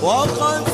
王刚